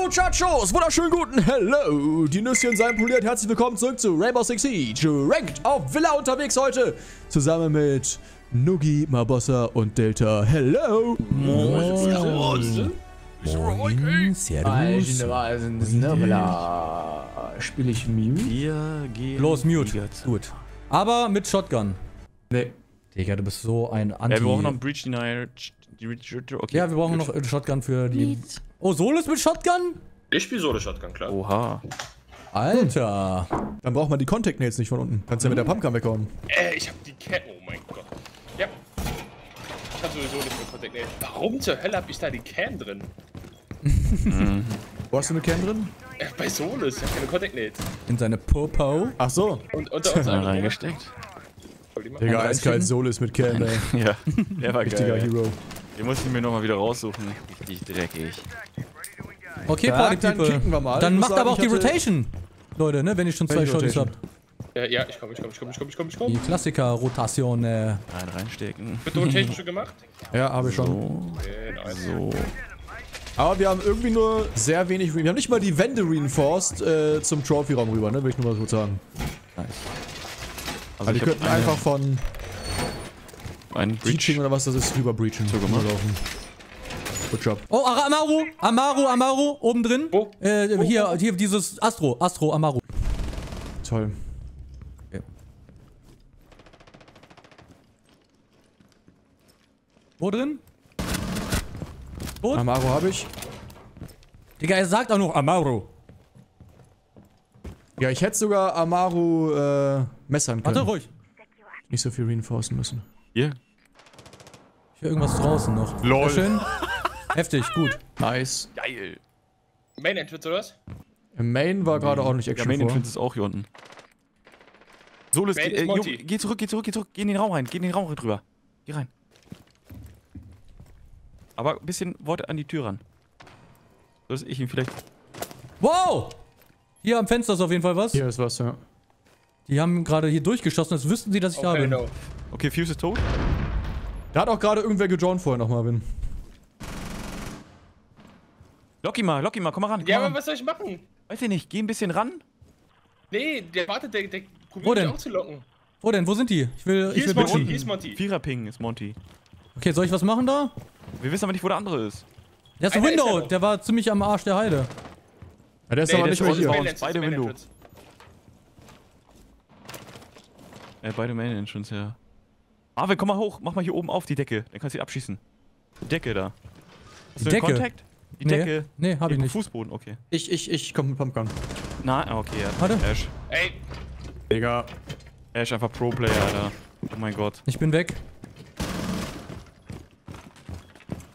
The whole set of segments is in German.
Muchachos, wunderschönen guten Hello. Die Nüsschen seien poliert. Herzlich willkommen zurück zu Rainbow Six Siege. Ranked auf Villa unterwegs heute. Zusammen mit Nugi, Mabossa und Delta. Hello. Moin, Servus. Spiele ich Mute? Los, Mute. Gut. Aber mit Shotgun. Nee. Digga, du bist so ein Anti... Ja, wir brauchen noch einen Breach Denier. Okay. Ja, wir brauchen noch Shotgun für die... Oh, Solus mit Shotgun? Ich spiele Solo Shotgun, klar. Oha. Alter. Dann braucht man die Contact Nails nicht von unten. Kannst ja mit der Pumpgun weghauen. Äh, ich hab die Cam. Oh mein Gott. Ja. Ich hab sowieso nicht mehr Contact Nade. Warum zur Hölle hab ich da die Cam drin? Wo hast du eine Cam drin? Äh, bei Solus, ich hab keine Contact Nade. In seine Popo. Ach so. Und unter uns reingesteckt. Digga, eiskalt? Solis mit Cam, ey. Ja, der war Richtiger geil. Hero. Den muss ich mir nochmal wieder raussuchen. Richtig dreckig. Okay, Ja, Party dann People. kicken wir mal. Dann muss macht aber auch sagen, die Rotation. Leute, ne, wenn ihr schon zwei Shotties Rotation? habt. Äh, ja, ich komm, ich komm, ich komm, ich komm, ich komm, ich komm, Die. Klassiker-Rotation, äh. Rein, reinstecken. Wird Rotation schon gemacht? Ja, habe ich schon. So, so. Aber wir haben irgendwie nur sehr wenig. Wir haben nicht mal die Wände reinforced äh, zum Trophy-Raum rüber, ne? Will ich nur mal kurz sagen. Nice. Also die ich hab könnten einfach von einen Breach. Breaching oder was das ist, rüber breachen. So gemacht. Laufen. Good job. Oh, Ara- Amaru! Amaru, Amaru, oben drin. Wo? Äh, hier, hier, dieses Astro, Astro, Amaru. Toll. Wo drin? Tot? Amaro habe ich. Digga, er sagt auch noch Amaru. Ja, ich hätte sogar Amaru äh, messern können. Warte ruhig. Nicht so viel reinforcen müssen. Hier. Ich höre irgendwas draußen noch. Lol. Sehr schön. Heftig, gut. Nice. Geil. Main Entrance oder was? Im Main war gerade ordentlich Ja, Action Main vor. Entrance ist auch hier unten. Solus, Main äh, jo, geh zurück, geh zurück, geh zurück. Geh in den Raum rein, geh in den Raum drüber. Geh rein. Aber ein bisschen Worte an die Tür ran. So dass ich ihn vielleicht. Wow! Hier am Fenster ist auf jeden Fall was. Hier ist was, ja. Die haben gerade hier durchgeschossen, als wüssten sie, dass ich da Okay, bin. no. Okay, Fuse ist tot. Da hat auch gerade irgendwer gejoint vorher noch, Marvin. Lock ihn mal, lock ihn mal, komm mal ran. Komm Ja, aber ran. was soll ich machen? Weiß ich nicht, geh ein bisschen ran. Nee, der wartet, der, der Wo probiert mich denn? auch zu locken. Wo denn? Wo sind die? Ich will, Hier ich will ist Monty, bitchen. hier ist Monty. Vierer-Ping ist Monty. Okay, soll ich was machen da? Wir wissen aber nicht, wo der andere ist. Der ist ein Einer ist Window, noch. der war ziemlich am Arsch der Heide. Ja, der ist Nee, aber der nicht ist mehr bei hier. uns. Main Entrance, beide Window. Äh, beide Main Entrance, ja. Marvin, komm mal hoch, mach mal hier oben auf die Decke. Dann kannst du ihn abschießen. Die Decke da. Hast du Decke? Kontakt? Die Nee, Decke. nee, hab ich nicht. Fußboden, okay. Ich, ich, ich komm mit Pumpgun. Na, ah, okay, ja. Warte. Ash. Ey, Digga. Ash einfach Pro-Player, Alter. Oh mein Gott. Ich bin weg.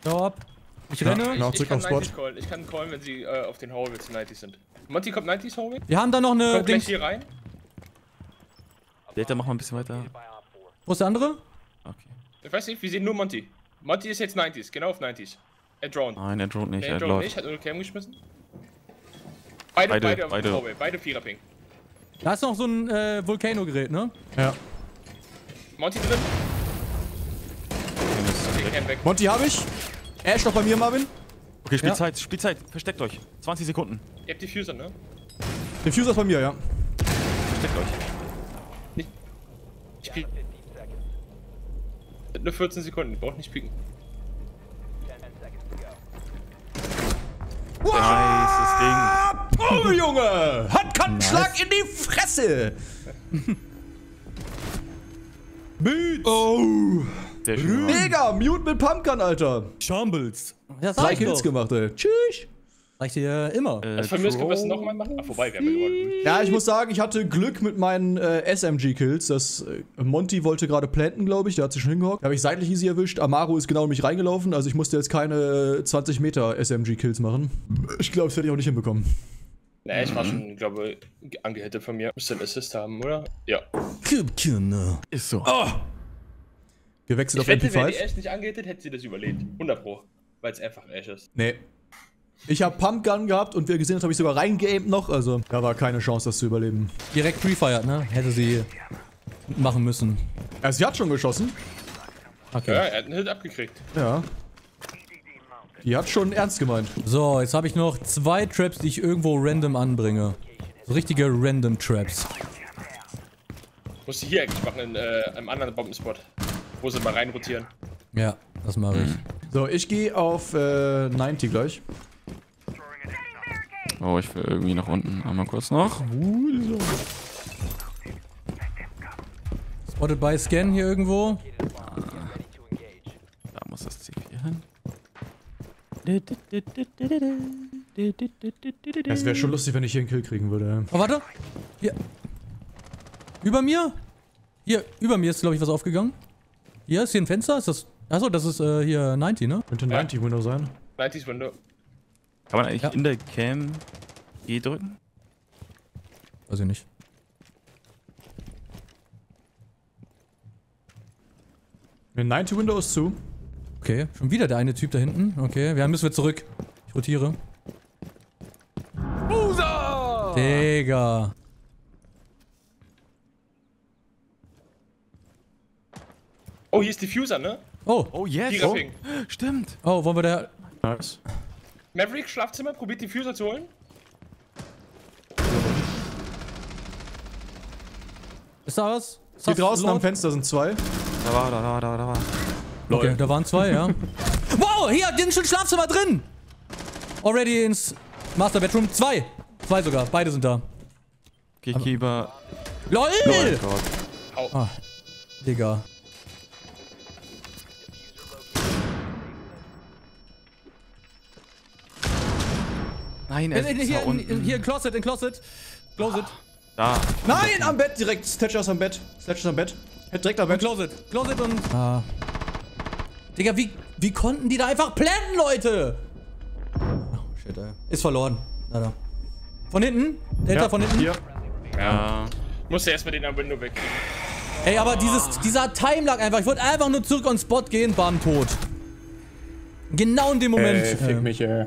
Hau ab. Ich Ja. renne. Genau. ich, zurück ich kann Spot. 90 callen. Ich kann callen, wenn sie äh, auf den Hallways 90 sind. Monty kommt 90 Hallway. Wir haben da noch eine Kommt gleich Dings. hier rein. Delta, mach mal ein bisschen weiter. Wo ist der andere? Ich weiß nicht, wir sehen nur Monty. Monty ist jetzt 90s, genau auf 90s. Er drone. Nein, er droht nicht, Nee, er er drone läuft. nicht, hat nur Cam geschmissen. Beide, Beide, beide, auf beide. Hallway, beide Viererping. Da ist noch so ein äh, Volcano-Gerät, ne? Ja. Monty drin, okay, Cam weg. Monty habe ich. Ash noch bei mir, Marvin. Okay, Ja. Spielzeit, Spielzeit. Versteckt euch. 20 Sekunden. Ihr habt die Fuser, ne? Diffuser ist bei mir, ja. Versteckt euch. Ich piek. Nur 14 Sekunden, ihr braucht nicht pieken. Nice, Ding. Oh, Junge! Handkantenschlag in die Fresse! Beats! Oh! Mega! Mute mit Pumpgun, Alter! Shambles. Das Drei Kills gemacht, ey. Tschüss! Reicht dir immer. Äh, Also von mir aus können wir es nochmal machen. Ah, vorbei, wir haben ja gewonnen. Ja, ich muss sagen, ich hatte Glück mit meinen äh, SMG-Kills. Das äh, Monty wollte gerade planten, glaube ich. Der hat sich schon hingehockt. Da habe ich seitlich easy erwischt. Amaru ist genau in mich reingelaufen. Also ich musste jetzt keine äh, 20 Meter SMG-Kills machen. Ich glaube, das hätte ich auch nicht hinbekommen. Ne, ich war schon, glaube ich, angehittet von mir. Müsste einen Assist haben, oder? Ja. Ist so. Gewechselt Ich auf wette, wäre die MP5. Ash nicht angehittet, hätte sie das überlebt. 100 Pro. Weil es einfach Ash ist. Nee. Ich habe Pumpgun gehabt und wie ihr gesehen habt, habe ich sogar reingeaimt noch. Also da war keine Chance, das zu überleben. Direkt pre-fired, ne? Hätte sie machen müssen. Also sie hat schon geschossen. Okay. Ja, er hat einen Hit abgekriegt. Ja. Die hat schon ernst gemeint. So, jetzt habe ich noch zwei Traps, die ich irgendwo random anbringe. So richtige random Traps. Musst du hier eigentlich machen, in äh, einem anderen Bombenspot. Wo sie mal reinrotieren. Ja, das mache ich. So, ich gehe auf äh, 90 gleich. Oh, ich will irgendwie nach unten. Einmal kurz noch. Spotted by Scan hier irgendwo. Da muss das C4 hin. Es wäre schon lustig, wenn ich hier einen Kill kriegen würde. Oh, warte. Hier. Über mir? Hier, über mir ist, glaube ich, was aufgegangen. Hier ist hier ein Fenster. Ist das. Achso, das ist äh, hier 90, ne? Könnte 90 Window sein. 90s Window. Kann man eigentlich Ja. in der Cam E drücken? Weiß ich nicht. Eine 90 Window ist zu. Okay, schon wieder der eine Typ da hinten. Okay, wir müssen wir zurück. Ich rotiere. Busa! Digga. Oh, hier ist Diffuser, ne? Oh, Oh, yes! Oh, stimmt! oh, wollen wir da. Nice. Maverick, Schlafzimmer, probiert Diffuser zu holen. Ist da was? Ist Hier draußen am laut? Fenster sind zwei. Da war, da war, da war, da war. Okay, da waren zwei, ja. wow, hier, die sind schon Schlafzimmer drin! Already ins Master Bedroom. Zwei! Zwei sogar, beide sind da. Gatekeeper. LOL! Oh Gott. Ah, Digga. Nein, er In, ist hier, in, unten. in, hier, Closet, in Closet. Closet. Da. Nein, am Bett direkt. Thatcher ist am Bett. Thatcher ist am Bett. Direkt am Bett. Closet. Closet und. Ah. Digga, wie, wie konnten die da einfach planten, Leute? Oh, shit, ey. Ist verloren. Leider. Von hinten? Delta von hinten? Hier. Ja. Musste erstmal den am Window wegkriegen. Ey, aber dieses, dieser Time lag einfach. Ich wollte einfach nur zurück on Spot gehen, bam, tot. Genau in dem Moment. Ey, fick Ähm, mich, ey.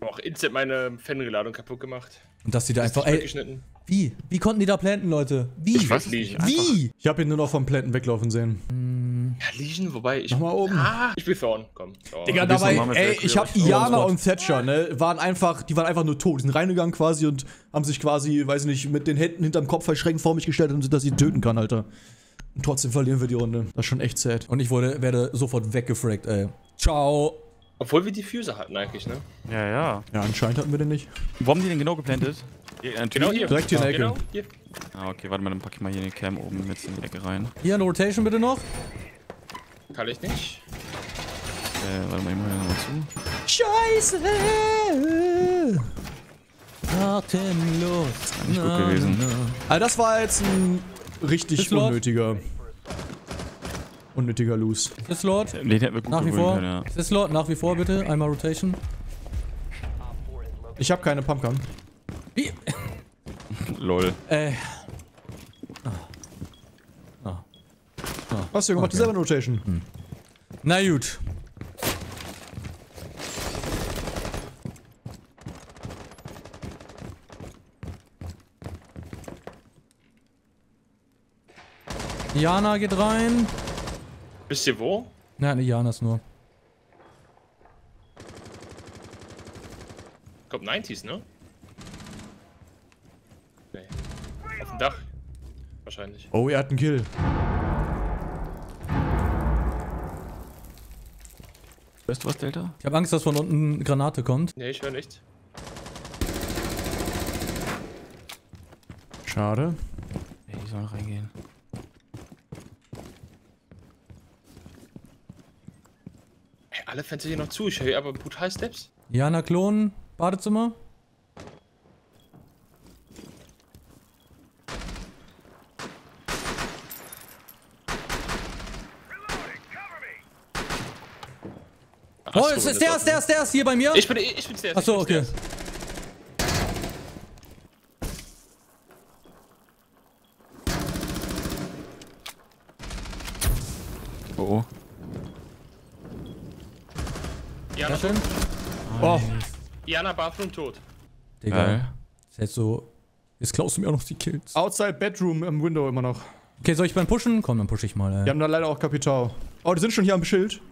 Auch instant meine Fanreladung kaputt gemacht. Und dass die da einfach. Einfach, Ey, wie? Wie konnten die da planten, Leute? Wie? Ich weiß nicht. Einfach. Wie? Ich habe ihn nur noch vom Planten weglaufen sehen. Ja, Legion, wobei ich. Nochmal oben. Ah, ich will Thorn. Komm. Thorn. Digga, dabei, ey, ich hab Iana Oh, und Thatcher, ne, waren einfach, die waren einfach nur tot. Die sind reingegangen quasi und haben sich quasi, weiß ich nicht, mit den Händen hinterm Kopf verschränkt vor mich gestellt, und dass ich ihn töten kann, Alter. Und trotzdem verlieren wir die Runde. Das ist schon echt sad. Und ich wurde, werde sofort weggefragt, ey. Ciao. Obwohl wir Diffuser hatten eigentlich, ne? Ja, ja. Ja, anscheinend hatten wir den nicht. Wo haben die denn genau geplantet? Äh, Genau hier. Direkt hier in der Ecke. Genau hier. Ah, okay, warte mal, dann pack ich mal hier den Cam oben mit in die Ecke rein. Hier eine Rotation bitte noch. Kann ich nicht. Äh, warte mal, ich mach hier nochmal zu. Scheiße. Atemlos. Nicht gut gewesen. Also das war jetzt ein richtig unnötiger. Unnötiger Loose. Ist Lord. Den hätten wir gut Nach wie vor. können, ja. Ist Lord, nach wie vor bitte. Einmal Rotation. Ich habe keine Pumpgun. Wie? Lol. Äh. Was, Junge, macht dieselbe Rotation. Na gut. Jana geht rein. Wisst ihr wo? Nein, nee, Jana ist nur. Ich glaub 90s, ne? Nee. Auf dem Dach. Wahrscheinlich. Oh, er hat einen Kill. Weißt du was, Delta? Ich habe Angst, dass von unten eine Granate kommt. Nee, ich höre nichts. Schade. Ey, die sollen reingehen. Alle Fenster hier noch zu. Ich höre aber brutal Steps. Jana Klon, Badezimmer. Oh, das ist der, ist der, ist der, ist hier bei mir. Ich bin, ich bin zuerst. Achso, okay. zuerst. Oh, oh. Jana, Sehr schön. Oh, Jana Bathroom tot. Digga. Geil. Ist jetzt so. Jetzt klaust du mir auch noch die Kills. outside Bedroom im Window immer noch. Okay, soll ich beim Pushen? Komm, dann push ich mal, Wir ey. haben da leider auch Kapital. Oh, die sind schon hier am Schild.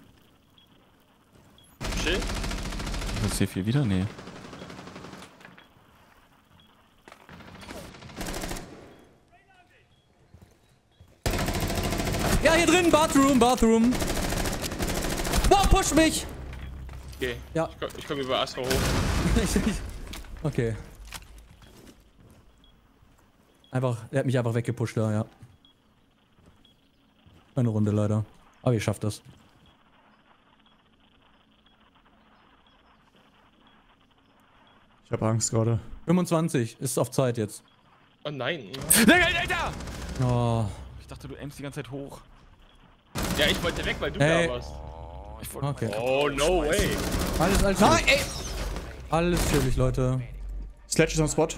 Chill. C4 wieder? Nee. Ja, hier drin, Bathroom, Bathroom. Wow, push mich! Okay. Ja. Ich komm, ich komm über Astro hoch. okay. Einfach, er hat mich einfach weggepusht da, ja. Eine Runde leider. Aber ihr schafft das. Ich habe Angst gerade. 25, ist auf Zeit jetzt. Oh nein. Nein, Alter! Oh. Ich dachte, du aimst die ganze Zeit hoch. Ja, ich wollte weg, weil du Ey. da warst. Oh, ich wollte. Okay. Oh, no way. Alles, alles Nein, ey! Alles chillig, Leute. Sledge ist on Spot.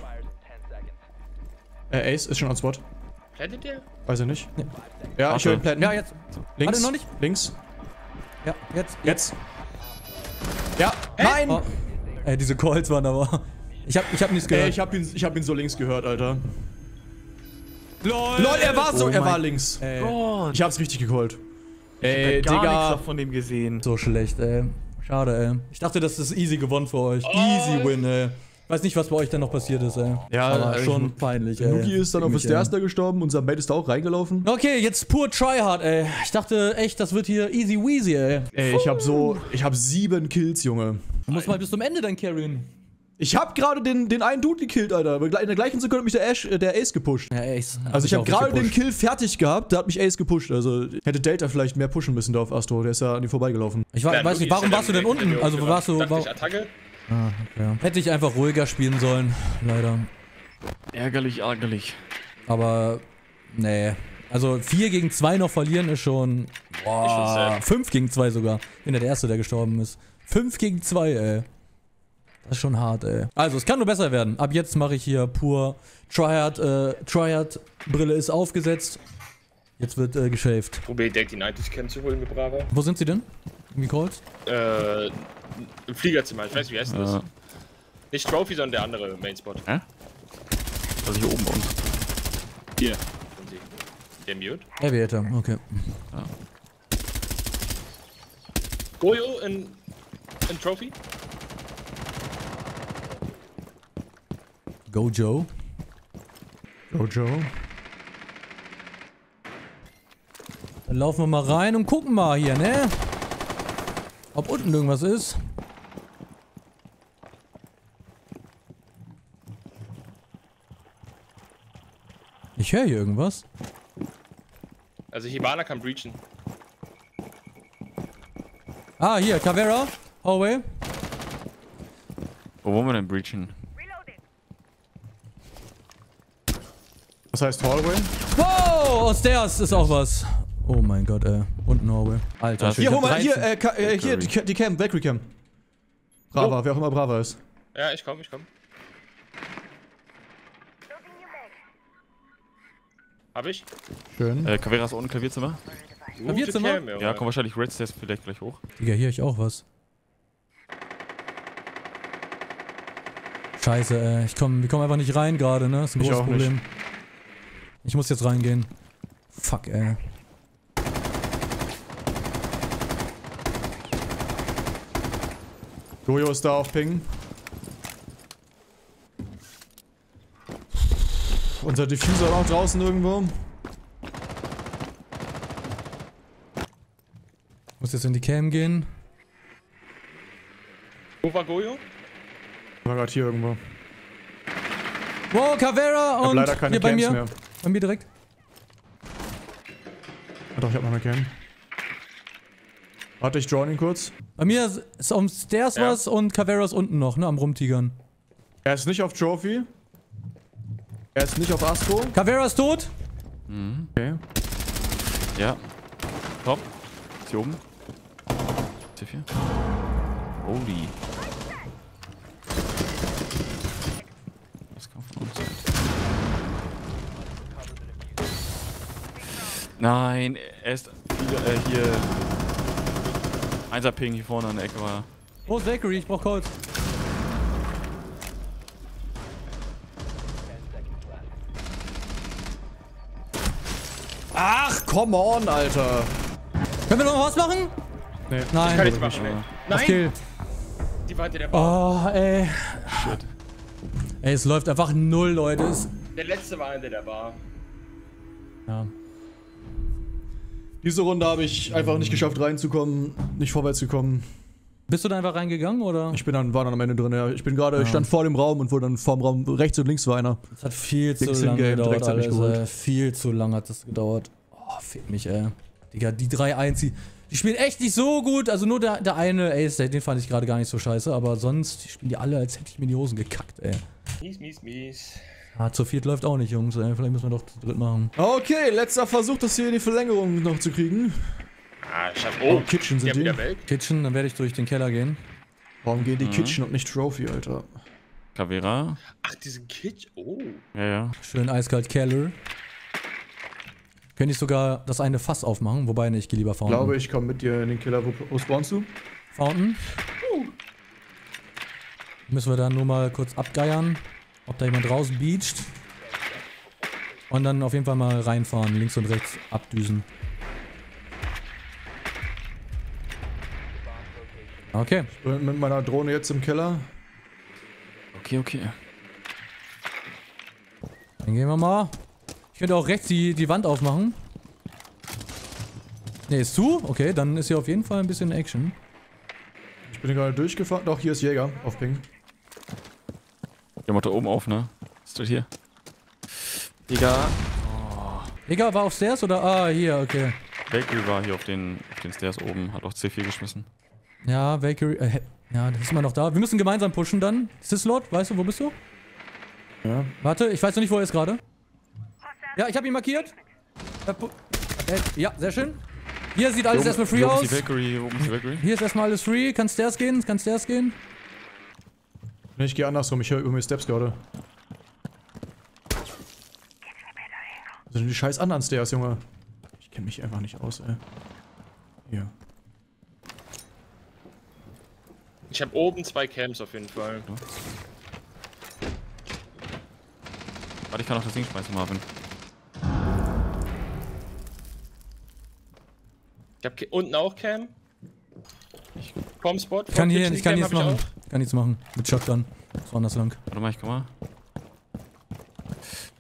Äh, Ace ist schon on Spot. Plantet der? Weiß ich nicht. Ja, ich Warte. höre ihn planten. Ja, jetzt. Links. Warte, noch nicht. Links. Ja, jetzt. Jetzt. Ja. Nein! Oh. Ey, diese Calls waren aber. Ich hab, ich hab nichts Ey, gehört. ich hab, ihn, ich hab ihn so links gehört, Alter. LOL! Lol, er war so, Oh er war links. Ey. Ich hab's richtig gecallt. Ich Ey, hab gar nichts Digga. von dem gesehen. so schlecht, ey. Schade, ey. Ich dachte, das ist easy gewonnen für euch. Easy win, ey. Weiß nicht, was bei euch dann noch passiert ist, ey. Ja, aber schon peinlich, ey. Nuki ist dann auf das Derster gestorben, unser Mate ist da auch reingelaufen. Okay, jetzt pur Tryhard, ey. Ich dachte echt, das wird hier easy weasy, ey. Ey, ich hab so, ich hab sieben Kills, Junge. Du musst mal bis zum Ende dann carryen. Ich hab gerade den, den einen Dude gekillt, Alter. In der gleichen Sekunde hat mich der, Ash, äh, der Ace gepusht. Ja, Ace. Also ich hab habe gerade den Kill fertig gehabt, da hat mich Ace gepusht. Also hätte Delta vielleicht mehr pushen müssen da auf Astro, der ist ja an ihm vorbeigelaufen. Ich war, Ja, weiß nicht, warum warst du denn unten? Also der warst du? War, ich Attacke? ah, okay. Hätte ich einfach ruhiger spielen sollen, leider. Ärgerlich, ärgerlich. Aber, nee. Also 4 gegen 2 noch verlieren ist schon. Boah, Ist schon sad. 5 gegen 2 sogar. Bin ja der Erste, der gestorben ist. 5 gegen 2, ey. Das ist schon hart, ey. Also, es kann nur besser werden. Ab jetzt mache ich hier pur Triad, äh, Triad-Brille ist aufgesetzt. Jetzt wird äh, geschäft. Probier direkt die 90 Cam zu holen mit Brava. Wo sind sie denn? Wie Calls? Äh, im Fliegerzimmer. Ich weiß nicht, wie heißt das? Ja. Nicht Trophy, sondern der andere Mainspot. Also hier oben bei uns. Hier. Der Mute. Aviator, okay. Goyo in, in Trophy. Go Joe. Go Joe. Dann laufen wir mal rein und gucken mal hier, ne? Ob unten irgendwas ist. Ich höre hier irgendwas. Also Hibana kann breachen. Ah, hier, Cavera. Hallway. Wo wollen wir denn breachen? Das heißt Hallway. Wow, Stairs ist auch was. Oh mein Gott, ey. Unten Hallway. Alter, Das- ich Hier, hol mal, 13. hier, äh, äh, hier, die, die Cam, Valkyrie Cam. Brava, wer auch immer Brava ist. Ja, ich komm, ich komm. Hab ich? Schön. Äh, Kavera ist unten Klavierzimmer. Gute Klavierzimmer? Cam, Junge. Ja, kommt wahrscheinlich Red Stairs vielleicht gleich hoch. Digga, hier ich auch was. Scheiße, ey. Ich komm, wir kommen einfach nicht rein gerade, ne? Das ist ein Ich großes auch nicht. Ich muss jetzt reingehen. Fuck, ey. Goyo ist da auf Ping. Unser Diffuser auch draußen irgendwo. Muss jetzt in die Cam gehen. Wo war Goyo? War gerade hier irgendwo. Wow, Cavera Ich hab und leider keine hier bei Cams mir. mehr. Bei mir direkt. Ah, doch, ich hab noch eine Cam. Warte, ich draw ihn kurz. Bei mir ist- ist auf dem Stairs Ja. was und Cavera ist unten noch, ne? Am Rumtigern. Er ist nicht auf Trophy. Er ist nicht auf Astro. Cavera ist tot. Okay. Ja. Top. Ist hier oben. C4. Holy. Das kam von uns. Nein, er ist wieder, äh, hier. Einser Ping hier vorne an der Ecke war. Wo ist Valkyrie? Ich brauch Calls. Ach, come on, Alter. Können wir noch was machen? Nee. Nein. Kann ich machen, ey. Das Nein! Kill. Die war hinter der Bar. Oh, ey. Shit. Ey, es läuft einfach null, Leute. Der letzte war hinter der Bar. ja. Diese Runde habe ich einfach nicht geschafft reinzukommen, nicht vorwärts gekommen. Bist du da einfach reingegangen oder? Ich bin dann, war dann am Ende drin, ja. Ich bin gerade, ich stand vor dem Raum und wurde dann vorm Raum rechts und links war einer. Das hat viel zu lange gedauert, geholt. ey. Viel zu lange hat das gedauert. Oh, fehlt mich, ey. Digga, die 3-1, die, die spielen echt nicht so gut. Also nur der, der eine Ace, den fand ich gerade gar nicht so scheiße. Aber sonst die spielen die alle, als hätte ich mir in die Hosen gekackt, ey. Mies, mies, mies. Ah, zu viert läuft auch nicht, Jungs, ey. Vielleicht müssen wir doch zu dritt machen. Okay, letzter Versuch, das hier in die Verlängerung noch zu kriegen. Ah, ich hab. Oh, Kitchen die sind die. Kitchen, dann werde ich durch den Keller gehen. Warum gehen die Kitchen und nicht Trophy, Alter? Cavera. Ach, diesen Kitsch. Oh. Ja, ja. Schön eiskalt Keller. Könnte ich sogar das eine Fass aufmachen, wobei ne, ich gehe lieber Ich Fountain. glaube, ich komme mit dir in den Keller. Wo, wo spawnst du? Fountain. Müssen wir dann nur mal kurz abgeiern, ob da jemand draußen beacht. Und dann auf jeden Fall mal reinfahren, links und rechts abdüsen. Okay. Bin mit meiner Drohne jetzt im Keller. Okay, okay. Dann gehen wir mal. Ich könnte auch rechts die, die Wand aufmachen. Ne, ist zu? Okay, dann ist hier auf jeden Fall ein bisschen Action. Ich bin gerade durchgefahren. Doch, hier ist Jäger auf Ping. Der macht da oben auf, ne? Was steht hier? Digga. Egal, war auf Stairs oder? Ah, hier, okay. Bakery war hier auf den, auf den Stairs oben, hat auch C4 geschmissen. Ja, Valkyrie. Äh, ja, das ist immer noch da. Wir müssen gemeinsam pushen dann. Sislot, weißt du, wo bist du? Ja. Warte, ich weiß noch nicht, wo er ist gerade. Ja, ich habe ihn markiert. Äh, äh, ja, sehr schön. Hier sieht alles Hier erstmal free hier oben aus. ist die Bakery, hier oben ist die Bakery. Hier ist erstmal alles free. Kann Stairs gehen? Kann Stairs gehen? Nee, ich gehe andersrum. Ich höre über mir Steps gerade. Was sind die scheiß anderen Stairs, Junge? Ich kenne mich einfach nicht aus, ey. Hier. Ich hab oben zwei Camps auf jeden Fall. Warte, ich kann auch das Ding schmeißen, Marvin. Ich hab unten auch Cam. Comspot. Ich kann hier, ich kann hab machen. Kann nichts machen. Mit Shotgun. Ist woanders lang. Warte mal, ich komm mal.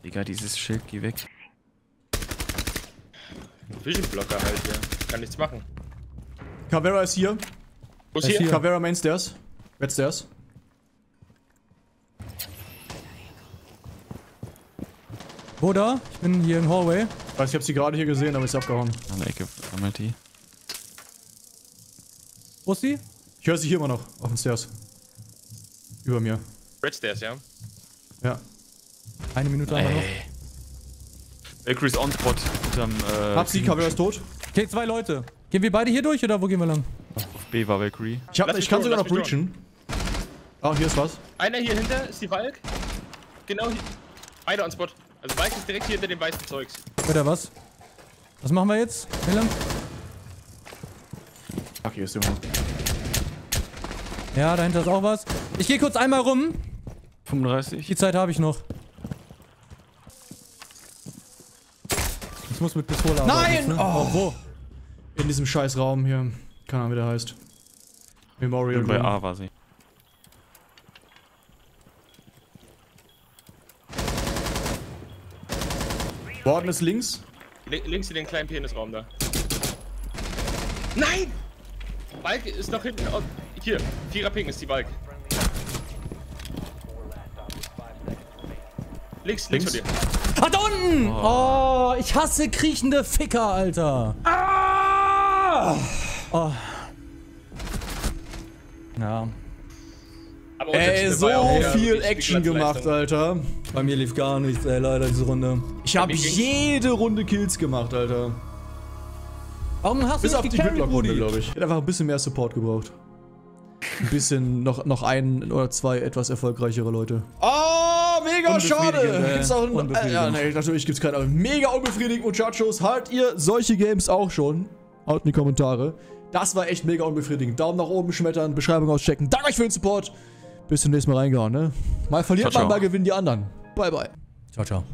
Digga, dieses Schild, geh weg. Vision Blocker halt, ja. Kann nichts machen. Cavera ist hier. Wo ist Er ist hier? hier. Cavera Main Stairs. Red Stairs. Wo da? Ich bin hier im Hallway. Ich weiß, ich habe sie gerade hier gesehen, aber ist abgehauen. An der Ecke sammelt die. Wo ist die? Ich höre sie hier immer noch, auf den Stairs. Über mir. Red Stairs, ja. Ja. Eine Minute wir noch. Bakery ist on spot unterm, äh, Hab sie, Cavera ist tot. Okay, zwei Leute. Gehen wir beide hier durch oder wo gehen wir lang? Auf B war Bakery. Ich, hab, ich kann sogar noch breachen. Ah, hier ist was. Einer hier hinter ist die Valk. Genau hier. Beide on Spot. Also Valk ist direkt hier hinter dem weißen Zeugs. Oder was? Was machen wir jetzt? Wie lang? Ach, hier ist Junge. Ja, dahinter ist auch was. Ich gehe kurz einmal rum. 35. Die Zeit habe ich noch. Ich muss mit Pistole arbeiten. Nein! Ne? Oh. Oh, wo? In diesem scheiß Raum hier. Keine Ahnung, wie der heißt. Memorial Und bei. A war sie. Warden ist links. Li- links in den kleinen Penisraum da. Nein! Valk ist noch hinten. Hier, Vierer Ping ist die Valk. Links, links von dir. Ah, da unten! Oh, ich hasse kriechende Ficker, Alter. Ah! Oh. Ja, Aber Ey, so viel Action gemacht. Alter. bei mir lief gar nichts, ey, leider diese Runde. Ich habe jede Runde Kills gemacht, Alter. Warum hast Bis du auf nicht die Gridlock-Runde, glaube ich. Ich hätte einfach ein bisschen mehr Support gebraucht. Ein bisschen, noch, noch ein oder zwei etwas erfolgreichere Leute. Oh, mega schade. Gibt's auch ein, äh, ja, nee, natürlich gibt's keine. aber Mega unbefriedigend, Muchachos. Halt ihr solche Games auch schon? Haut in die Kommentare. Das war echt mega unbefriedigend. Daumen nach oben schmettern, Beschreibung auschecken. Danke euch für den Support. Bis zum nächsten Mal reingehauen, ne? Mal verliert Ciao, man, ciao. mal gewinnen die anderen. Bye, bye. Ciao, ciao.